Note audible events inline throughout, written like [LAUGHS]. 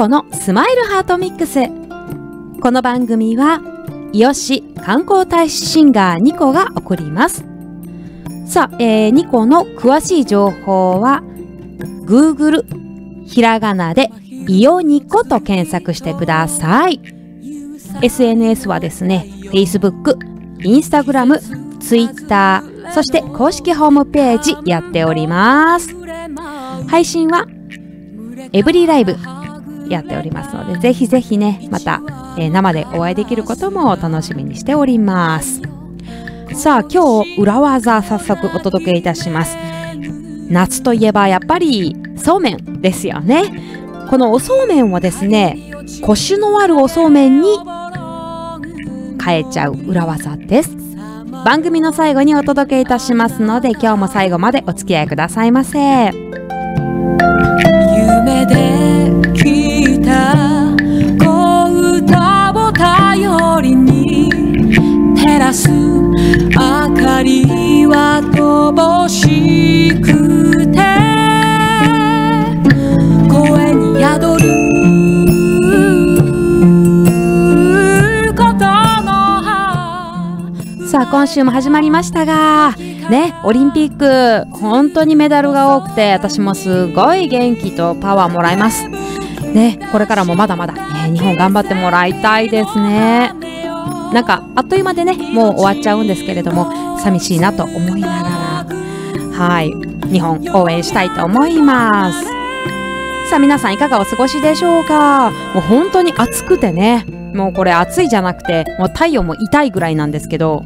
コのスマイルハートミックス。この番組は伊予市観光大使シンガーニコが送ります。さあ、えー、ニコの詳しい情報は Google ひらがなでイオニコと検索してください。SNS はですね Facebook、Instagram、Twitter そして公式ホームページやっております。配信はエブリライブやっておりますのでぜひぜひねまた、えー生でお会いできることも楽しみにしております。さあ今日裏技早速お届けいたします。夏といえばやっぱりそうめんですよね。このおそうめんをですねコシのあるおそうめんに変えちゃう裏技です。番組の最後にお届けいたしますので今日も最後までお付き合いくださいませ。夢で小歌を頼りに照らす明かりは乏しくて。声に宿ることの葉。さあ今週も始まりましたがねオリンピック本当にメダルが多くて私もすごい元気とパワーもらえます。ねこれからもまだまだ、ね、日本頑張ってもらいたいですね。なんかあっという間でねもう終わっちゃうんですけれども寂しいなと思いながらはい日本応援したいと思います。さあ皆さんいかがお過ごしでしょうか？もう本当に暑くてねもうこれ暑いじゃなくてもう太陽も痛いぐらいなんですけど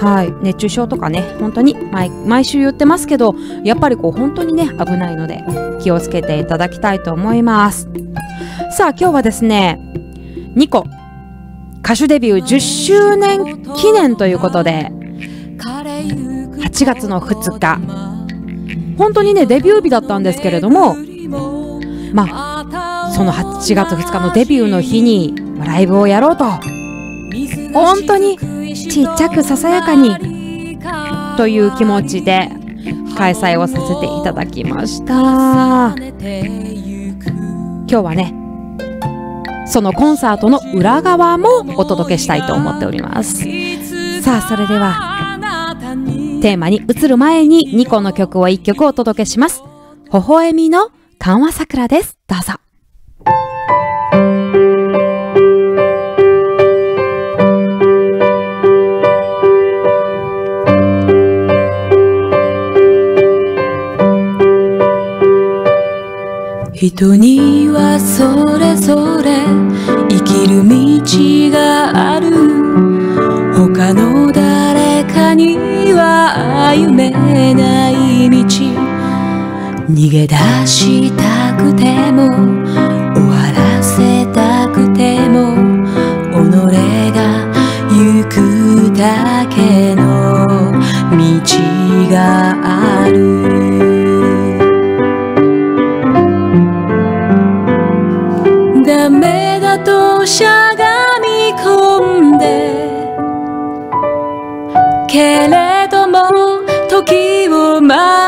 はい。熱中症とかね本当に毎毎週言ってますけどやっぱりこう本当にね危ないので気をつけていただきたいと思います。さあ今日はですねニコ。歌手デビュー10周年記念ということで8月の2日。本当にねデビュー日だったんですけれどもまあその8月2日のデビューの日にライブをやろうと。本当にちっちゃくささやかにという気持ちで開催をさせていただきました。今日はねそのコンサートの裏側もお届けしたいと思っております。さあそれではテーマに移る前に2個の曲を1曲お届けします。微笑みの緩和桜です。どうぞ。人にはそれぞれ生きる道がある。他の誰かには歩めない道。逃げ出したくても終わらせたくても己が行くだけの道が時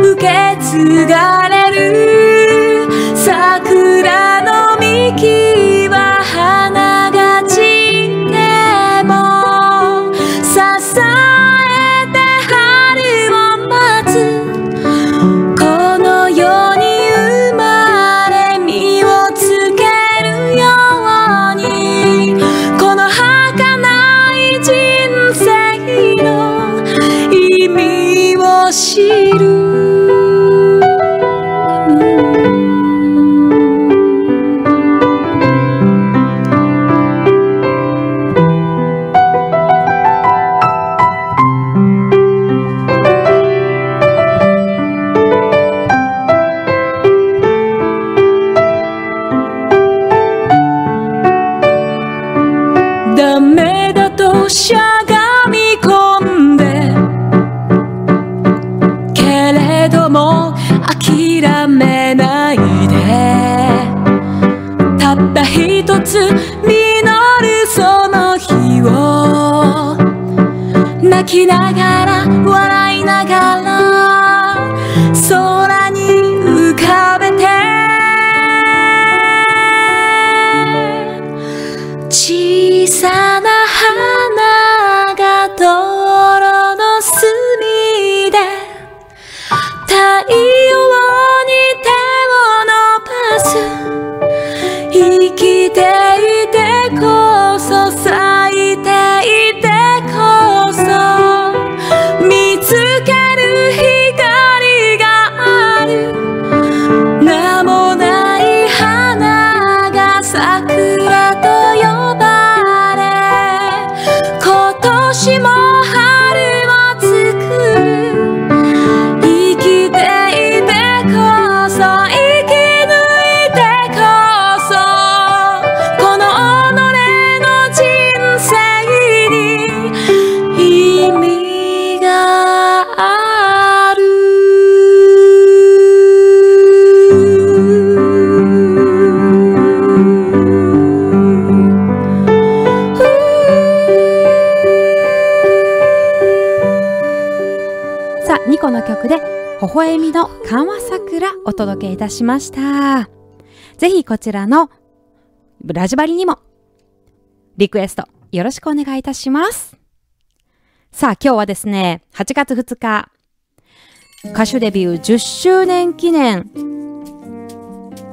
受け継がれる。桜の幹は花。泣きながら笑いながら笑みの緩和桜お届けいたしました。ぜひこちらのラジバリにもリクエストよろしくお願いいたします。さあ今日はですね8月2日歌手デビュー10周年記念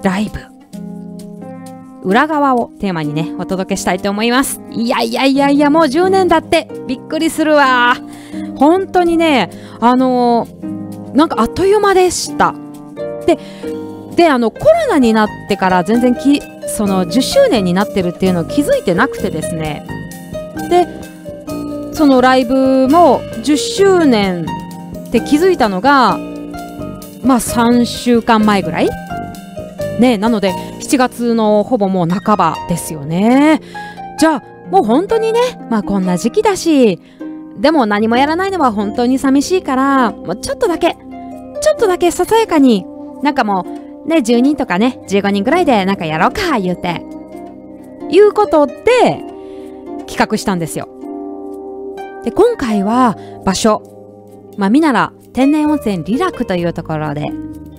ライブ。裏側をテーマにねお届けしたいと思います。いやいやいやいやもう10年だってびっくりするわ。本当にねあのーなんかあっという間でした。でであのコロナになってから全然きその10周年になってるっていうのを気づいてなくてですね。でそのライブも10周年って気づいたのがまあ3週間前ぐらい。ねなので7月のほぼもう半ばですよね。じゃあもう本当にねまあこんな時期だしでも何もやらないのは本当に寂しいからもうちょっとだけちょっとだけささやかになんかもうね10人とかね15人ぐらいでなんかやろうか言うていうことで企画したんですよ。で今回は場所。まあ見なら天然温泉リラクというところで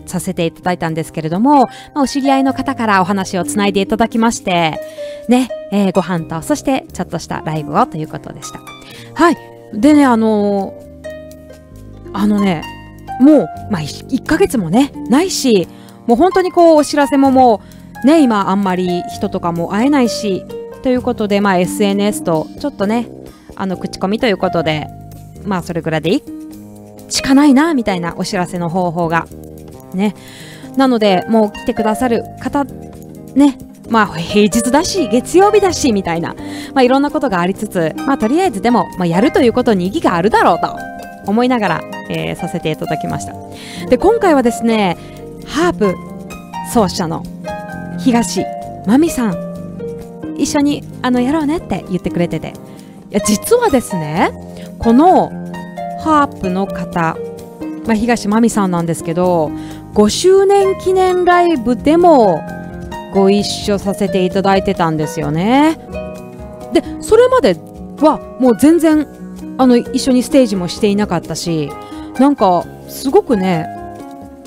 させていただいたんですけれども、まあ、お知り合いの方からお話をつないでいただきましてね、えーご飯とそしてちょっとしたライブをということでした。はい。でねあのーあのねもう、まあ、1ヶ月もねないしもう本当にこうお知らせももうね今あんまり人とかも会えないしということで、まあ、SNS とちょっとねあの口コミということでまあそれぐらいでいい？しかないなみたいなお知らせの方法が。ね。なのでもう来てくださる方ねまあ平日だし月曜日だしみたいな、まあ、いろんなことがありつつまあとりあえずでも、まあ、やるということに意義があるだろうと。思いながら、えーさせていただきました。で今回はですねハープ奏者の東真美さん一緒にあのやろうねって言ってくれてて。いや実はですねこのハープの方、まあ、東真美さんなんですけど5周年記念ライブでもご一緒させていただいてたんですよね。でそれまではもう全然あの一緒にステージもしていなかったしなんかすごくね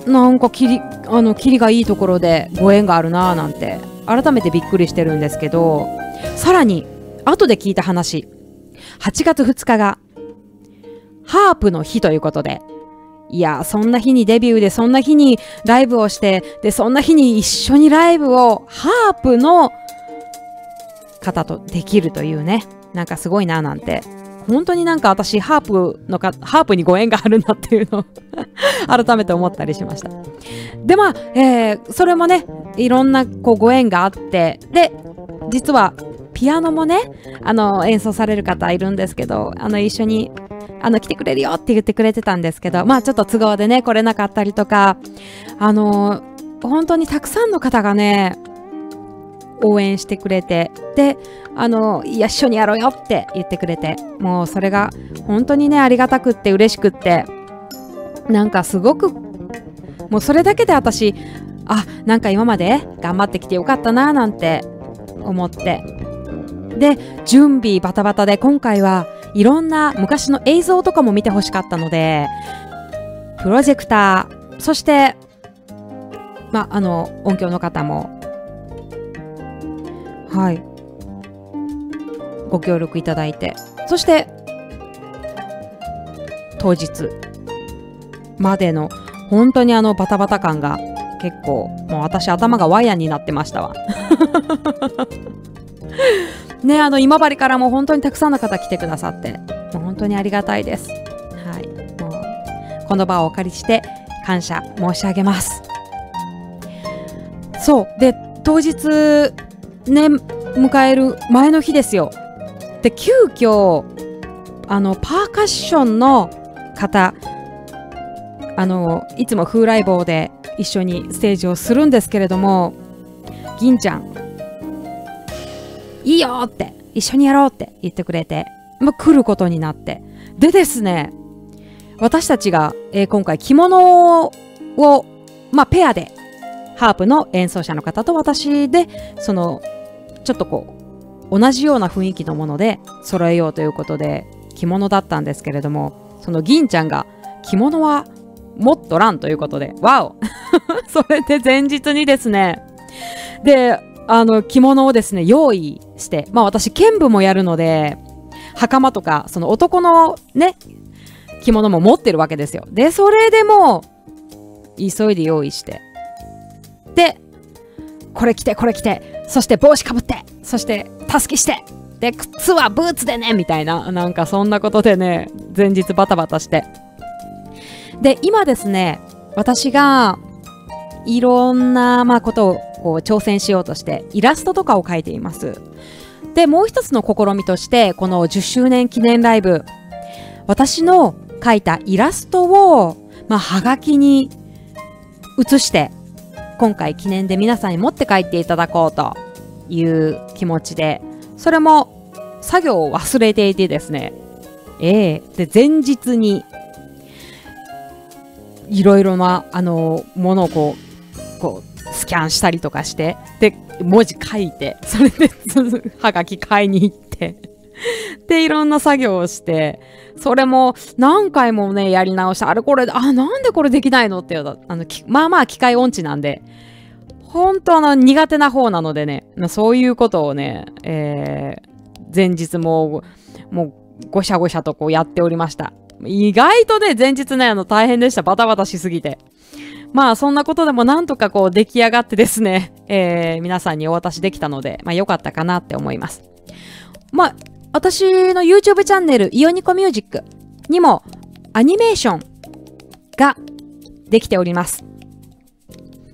なんか切りあの切りがいいところでご縁があるなぁなんて改めてびっくりしてるんですけどさらに後で聞いた話。8月2日がハープの日ということで。いやそんな日にデビューでそんな日にライブをしてでそんな日に一緒にライブをハープの方とできるというね。なんかすごいななんて。本当になんか私ハープのかハープにご縁があるなっていうのを [LAUGHS] 改めて思ったりしました。でまあ、えー、それもねいろんなこうご縁があってで実はピアノもねあの演奏される方いるんですけどあの一緒にあの来てくれるよって言ってくれてたんですけどまあちょっと都合でね来れなかったりとかあの本当にたくさんの方がね応援してくれてであの一緒にやろうよって言ってくれてもうそれが本当にねありがたくって嬉しくってなんかすごくもうそれだけで私あなんか今まで頑張ってきてよかったななんて思ってで準備バタバタで今回はいろんな昔の映像とかも見てほしかったのでプロジェクターそしてまあの音響の方もはい。ご協力いただいて。そして当日までの本当にあのバタバタ感が結構もう私頭がワイヤーになってましたわ。[LAUGHS] ねあの今治からも本当にたくさんの方来てくださってもう本当にありがたいです。はい。もうこの場をお借りして感謝申し上げます。そう。で当日ね迎える前の日ですよ。で急遽あのパーカッションの方あのいつも風来坊で一緒にステージをするんですけれども銀ちゃんいいよって一緒にやろうって言ってくれて、まあ、来ることになって。でですね私たちが、えー、今回着物を、まあ、ペアでハープの演奏者の方と私でそのちょっとこう同じような雰囲気のもので揃えようということで着物だったんですけれどもその銀ちゃんが着物は持っとらんということでわお [LAUGHS] それで前日にですねであの着物をですね用意してまあ私剣舞もやるので袴とかその男のね着物も持ってるわけですよ。でそれでも急いで用意して。でこれ着てこれ着てそして帽子かぶってそしてたすきしてで靴はブーツでねみたいななんかそんなことでね前日バタバタして。で今ですね私がいろんな、まあ、ことをこう挑戦しようとしてイラストとかを描いています。でもう一つの試みとしてこの10周年記念ライブ私の描いたイラストを、まあ、はがきに写して今回記念で皆さんに持って帰っていただこうという気持ちでそれも作業を忘れていてですね。ええ。ー、で前日にいろいろなあのものをこうこうスキャンしたりとかしてで文字書いてそれではがき買いに行って。[LAUGHS] でいろんな作業をしてそれも何回もね、やり直して、あれこれ、あ、なんでこれできないの？ってあの、まあまあ機械音痴なんで、本当の苦手な方なのでね、そういうことをね、えー、前日も、もう、ごしゃごしゃとこうやっておりました。意外とね、前日ね、あの、大変でした。バタバタしすぎて。まあ、そんなことでもなんとかこう出来上がってですね、えー、皆さんにお渡しできたので、まあ良かったかなって思います。まあ、私の YouTube チャンネル、イオニコミュージックにもアニメーションができております。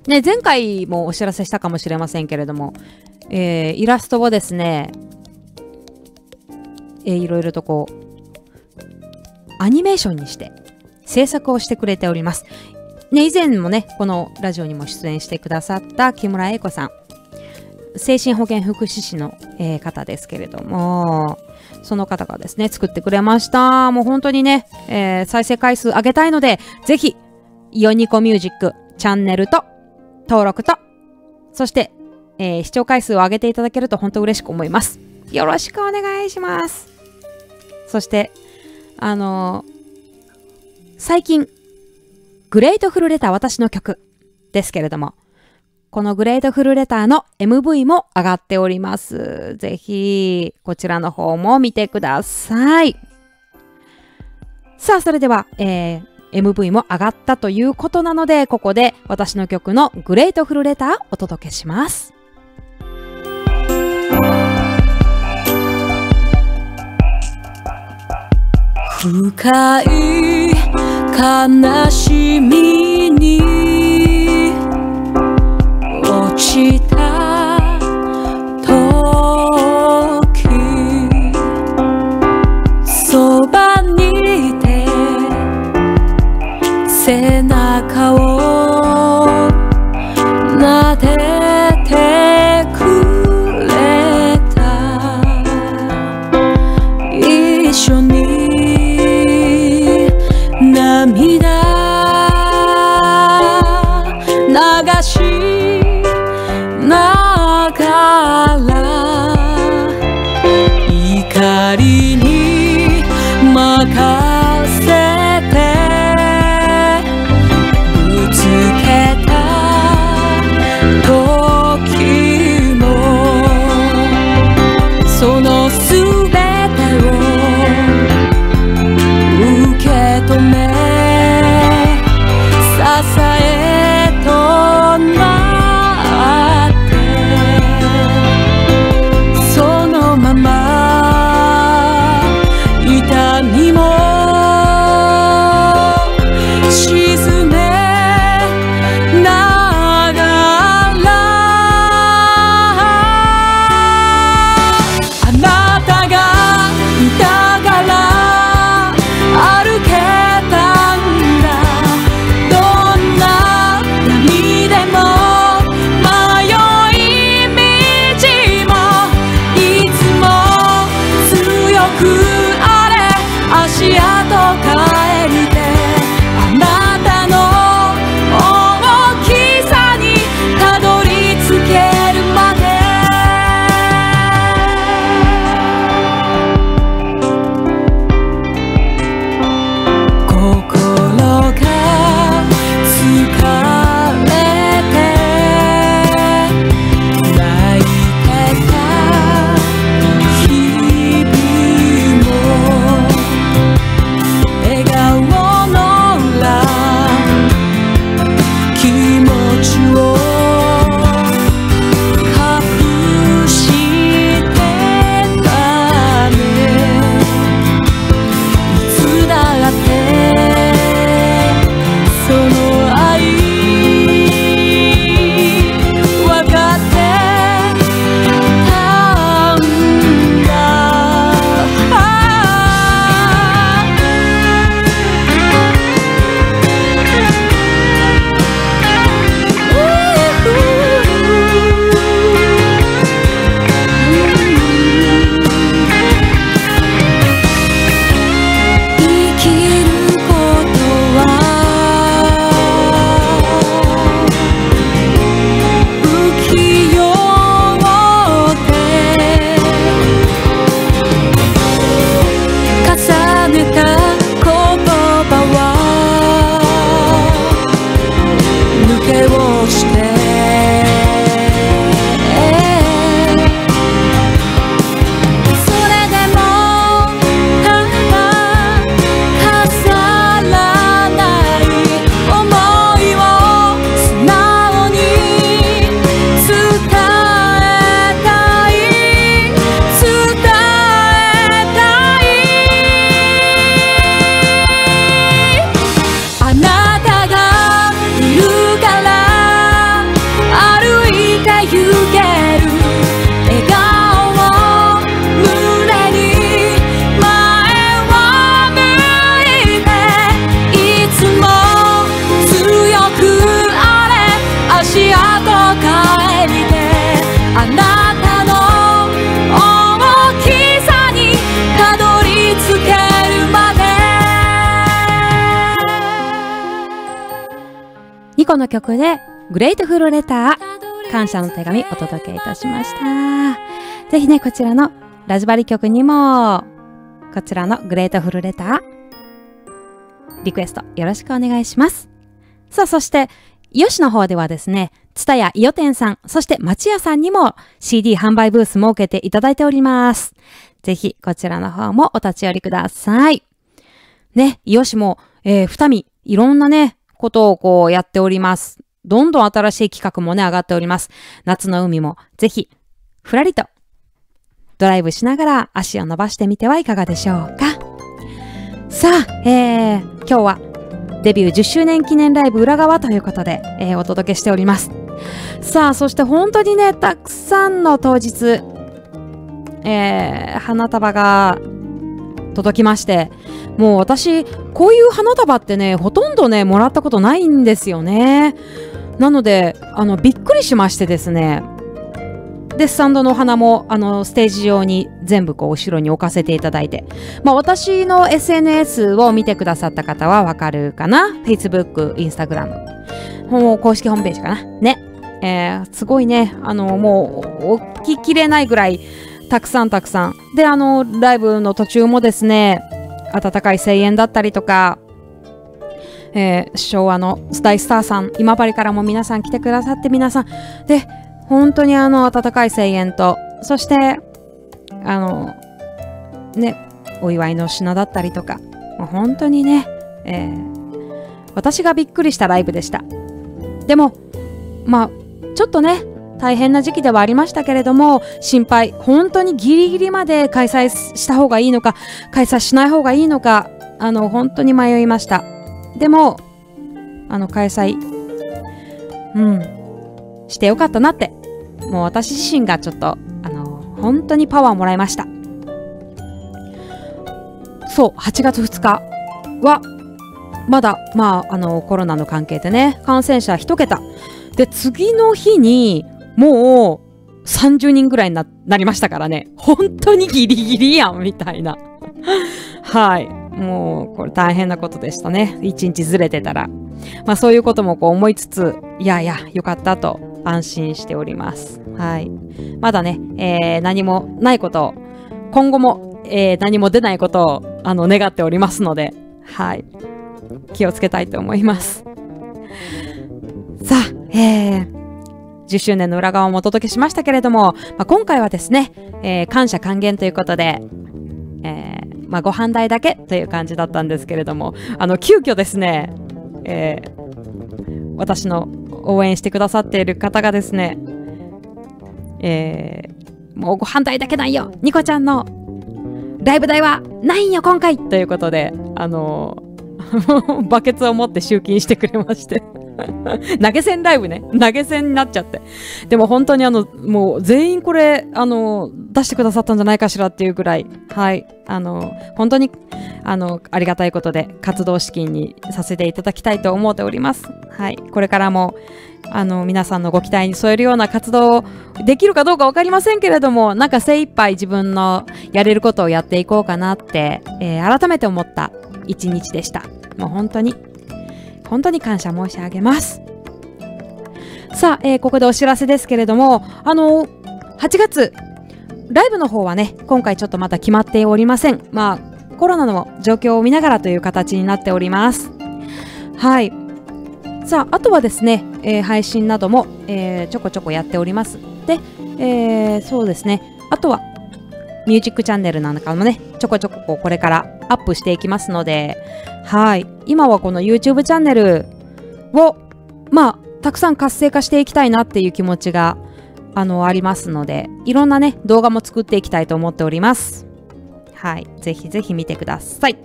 ね、前回もお知らせしたかもしれませんけれども、えー、イラストをですね、えー、いろいろとこう、アニメーションにして制作をしてくれております。ね、以前もね、このラジオにも出演してくださった木村英子さん。精神保健福祉士の、えー、方ですけれども、その方がですね、作ってくれました。もう本当にね、えー、再生回数上げたいので、ぜひ、イオニコミュージックチャンネルと、登録と、そして、えー、視聴回数を上げていただけると本当嬉しく思います。よろしくお願いします。そして、あのー、最近、グレートフルレター私の曲ですけれども、このグレートフルレターの MV も上がっております。ぜひ、こちらの方も見てください。さあ、それでは、えー MV も上がったということなので、ここで私の曲のグレートフルレターお届けします。深い悲しみにした時そばにいて背中を come. ミコの曲で、グレイトフルレター、感謝の手紙お届けいたしました。ぜひね、こちらのラジバリ曲にも、こちらのグレートフルレター、リクエストよろしくお願いします。さあ、そして、よしの方ではですね、つたやいよてんさん、そして町屋さんにも CD 販売ブース設けていただいております。ぜひ、こちらの方もお立ち寄りください。ね、よしも、えー、二見、いろんなね、ことをこうやっております。どんどん新しい企画もね、上がっております。夏の海も、ぜひ、ふらりと、ドライブしながら足を伸ばしてみてはいかがでしょうか。さあ、えー、今日はデビュー10周年記念ライブ裏側ということで、えーお届けしております。さあ、そして本当にね、たくさんの当日、えー花束が届きまして、もう私、こういう花束ってね、ほとんどね、もらったことないんですよね。なので、あの、びっくりしましてですね、で、スタンドのお花も、あの、ステージ上に全部こう、後ろに置かせていただいて。まあ、私の SNS を見てくださった方はわかるかな ?Facebook、Instagram。もう公式ホームページかな？ね。えー、すごいね。あの、もう、置ききれないぐらい、たくさんたくさん。で、あの、ライブの途中もですね、温かい声援だったりとか、えー昭和の大スターさん、今治からも皆さん来てくださって皆さん、で、本当にあの温かい声援と、そして、あの、ね、お祝いの品だったりとか、もう本当にね、えー私がびっくりしたライブでした。でも、まあ、ちょっとね、大変な時期ではありましたけれども、心配、本当にギリギリまで開催した方がいいのか、開催しない方がいいのか、あの、本当に迷いました。でも、あの、開催、うん、してよかったなって、もう私自身がちょっと、あの、本当にパワーもらいました。そう、8月2日は、まだ、まあ、あの、コロナの関係でね、感染者1桁。で、次の日に、もう、30人ぐらいにななりましたからね。本当にギリギリやん、みたいな。はい。もう、これ大変なことでしたね。一日ずれてたら。まあ、そういうこともこう思いつつ、いやいや、よかったと安心しております。はい。まだね、えー何もないことを、今後も、えー何も出ないことを、あの、願っておりますので、はい。気をつけたいと思います。さあ、えー、10周年の裏側もお届けしましたけれども、まあ、今回はですね、えー感謝還元ということで、えーまあ、ご飯代だけという感じだったんですけれども、あの、急遽ですね、えー私の応援してくださっている方がですね、えーもうご飯代だけないよニコちゃんのライブ代はないよ今回ということで、あの [LAUGHS] バケツを持って集金してくれまして。[LAUGHS] 投げ銭ライブね。投げ銭になっちゃって。でも本当にあの、もう全員これ、あの、出してくださったんじゃないかしらっていうぐらい、はい。あの、本当に、あの、ありがたいことで活動資金にさせていただきたいと思っております。はい。これからも、あの、皆さんのご期待に添えるような活動をできるかどうかわかりませんけれども、なんか精一杯自分のやれることをやっていこうかなって、えー改めて思った一日でした。もう本当に、本当に感謝申し上げます。さあ、えーここでお知らせですけれども、あの8月、ライブの方はね、今回ちょっとまだ決まっておりません。まあ、コロナの状況を見ながらという形になっております。はい。さあ、あとはですね、えー配信なども、えーちょこちょこやっております。で、えーそうですね、あとは、ミュージックチャンネルなんかもね、ちょこちょこここれからアップしていきますので、はい。今はこの YouTube チャンネルを、まあ、たくさん活性化していきたいなっていう気持ちが、あの、ありますので、いろんなね、動画も作っていきたいと思っております。はい。ぜひぜひ見てください。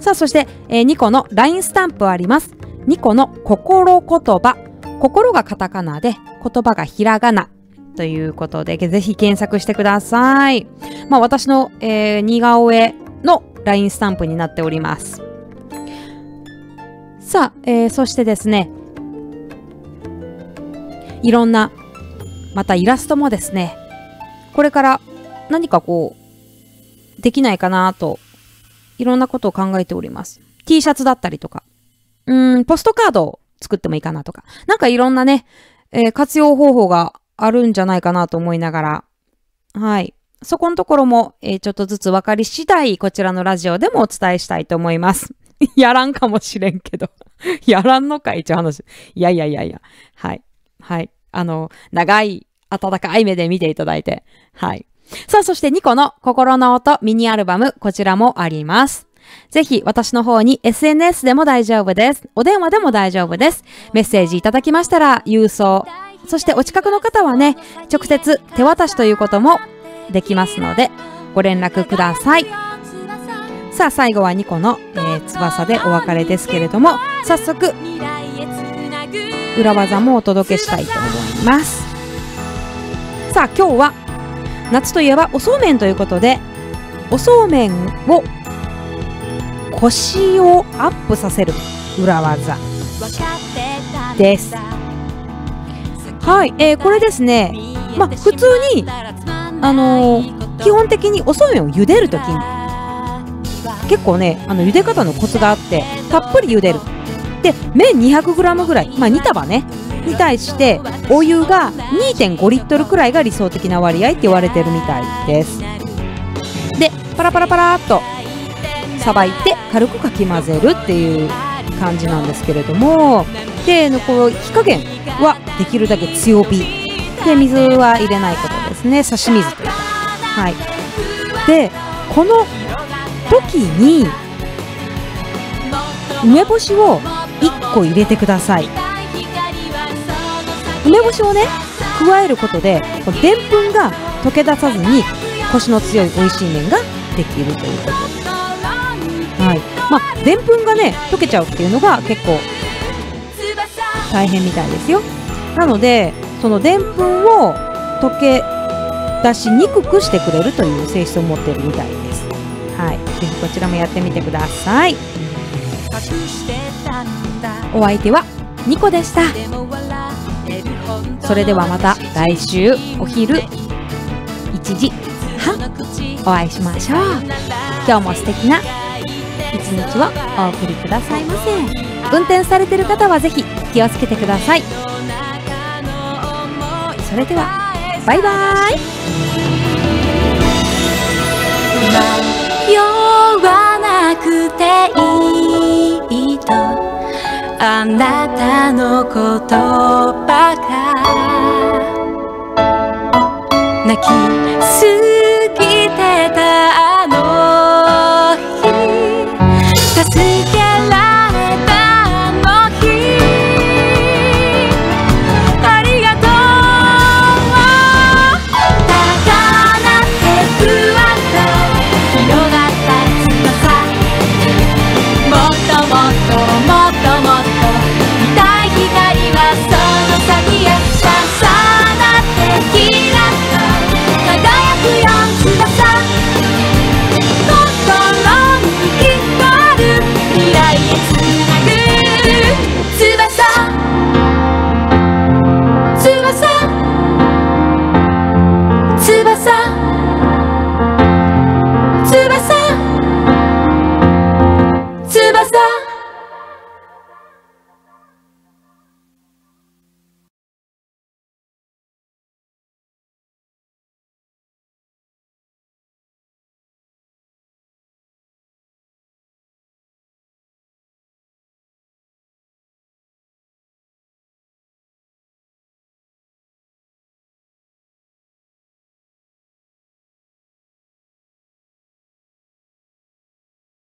さあ、そして、えー、2個の LINE スタンプあります。2個の心言葉。心がカタカナで、言葉がひらがな。ということで、ぜひ検索してください。まあ、私の、えー似顔絵の LINE スタンプになっております。さあ、えーそしてですね、いろんな、またイラストもですね、これから何かこう、できないかなと、いろんなことを考えております。T シャツだったりとか、うん、ポストカードを作ってもいいかなとか、なんかいろんなね、えー活用方法があるんじゃないかなと思いながら、はい。そこのところも、えーちょっとずつ分かり次第、こちらのラジオでもお伝えしたいと思います。[LAUGHS] やらんかもしれんけど。[LAUGHS] やらんのか一応話。いやいやいやいや。はい。はい。あの、長い、温かい目で見ていただいて。はい。さあ、そして2個の心の音ミニアルバム、こちらもあります。ぜひ私の方に SNS でも大丈夫です。お電話でも大丈夫です。メッセージいただきましたら郵送。そしてお近くの方はね、直接手渡しということもできますので、ご連絡ください。さあ、最後はニコの、えー翼でお別れですけれども、早速、裏技もお届けしたいと思います。さあ、今日は夏といえばおそうめんということで、おそうめんを腰をアップさせる裏技です。はい、えーこれですね、まあ普通に、あのー基本的におそうめんを茹でるときに、結構ね、あの茹で方のコツがあって、たっぷり茹でる。で、麺 200g ぐらい、まあ2束ね、に対して、お湯が2.5リットルくらいが理想的な割合って言われてるみたいです。で、パラパラパラーっとさばいて軽くかき混ぜるっていう感じなんですけれどもでこう火加減はできるだけ強火で水は入れないことですね。差し水という。かはい。でこの時に梅干しを1個入れてください。梅干しをね加えることででんぷんが溶け出さずにコシの強い美味しい麺ができるということ。はい。まあ、でんぷんがね、溶けちゃうっていうのが結構大変みたいですよ。なので、そのでんぷんを溶け出しにくくしてくれるという性質を持っているみたいです。はい。ぜひこちらもやってみてください。お相手はニコでした。それではまた来週お昼1時半お会いしましょう。今日も素敵な一日をお送りくださいませ運転されてる方はぜひ気をつけてくださいそれではバイバイ。弱なくていいとあなたの言葉が泣き